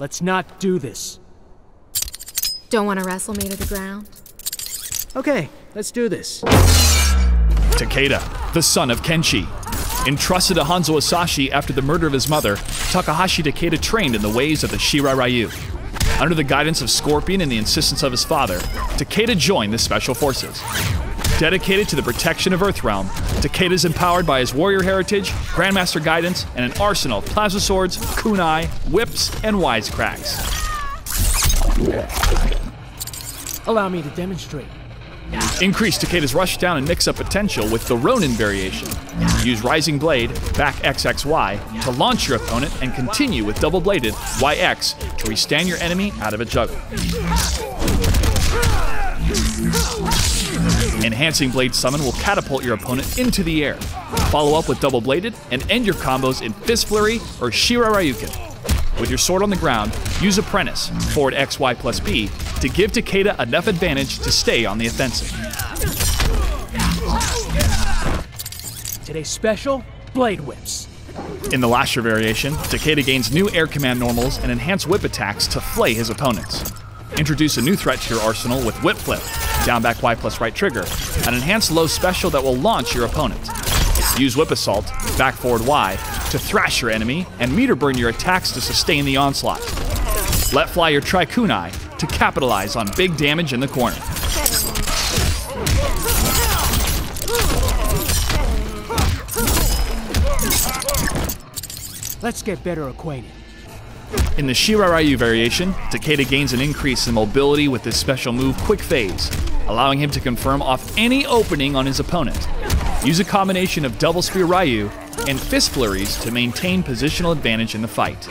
Let's not do this. Don't want to wrestle me to the ground? Okay, let's do this. Takeda, the son of Kenshi. Entrusted to Hanzo Hasashi after the murder of his mother, Takahashi Takeda trained in the ways of the Shirai Ryu. Under the guidance of Scorpion and the insistence of his father, Takeda joined the Special Forces. Dedicated to the protection of Earthrealm, Takeda is empowered by his warrior heritage, Grandmaster guidance, and an arsenal of plasma swords, kunai, whips, and wisecracks. Allow me to demonstrate. Increase Takeda's rush down and mix up potential with the Ronin variation. Use Rising Blade, back XXY, to launch your opponent and continue with double bladed YX to restand your enemy out of a juggle. Enhancing Blade Summon will catapult your opponent into the air. Follow up with double bladed and end your combos in Fist Flurry or Shirai Ryuken. With your sword on the ground, use Apprentice, forward XY plus B, to give Takeda enough advantage to stay on the offensive. Today's special Blade Whips. In the Lasher variation, Takeda gains new air command normals and enhanced whip attacks to flay his opponents. Introduce a new threat to your arsenal with Whip Flip, down back Y plus right trigger, an enhanced low special that will launch your opponent. Use Whip Assault, back forward Y, to thrash your enemy and meter burn your attacks to sustain the onslaught. Let fly your Trikunai to capitalize on big damage in the corner. Let's get better acquainted. In the Shirai Ryu variation, Takeda gains an increase in mobility with his special move Quick Phase, allowing him to confirm off any opening on his opponent. Use a combination of Double Spear Ryu and Fist Flurries to maintain positional advantage in the fight.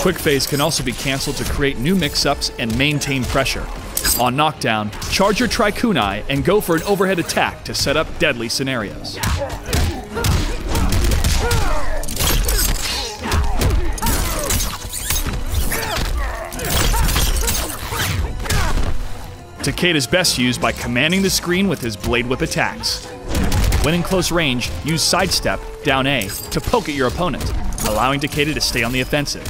Quick Phase can also be cancelled to create new mix-ups and maintain pressure. On knockdown, charge your Trikunai and go for an overhead attack to set up deadly scenarios. Takeda is best used by commanding the screen with his Blade Whip attacks. When in close range, use Sidestep, down A, to poke at your opponent, allowing Takeda to stay on the offensive.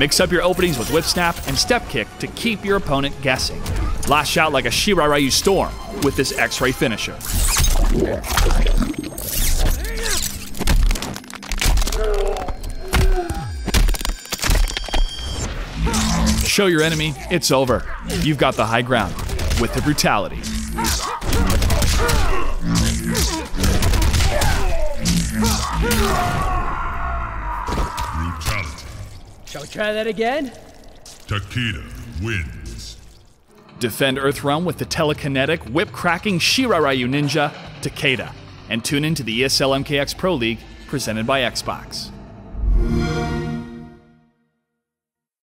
Mix up your openings with Whip Snap and Step Kick to keep your opponent guessing. Lash out like a Shirai Ryu Storm with this X-Ray finisher. Show your enemy it's over. You've got the high ground with the brutality. Brutality. Shall we try that again? Takeda wins. Defend Earthrealm with the telekinetic, whip cracking Shirai Ryu Ninja, Takeda, and tune into the ESL MKX Pro League presented by Xbox.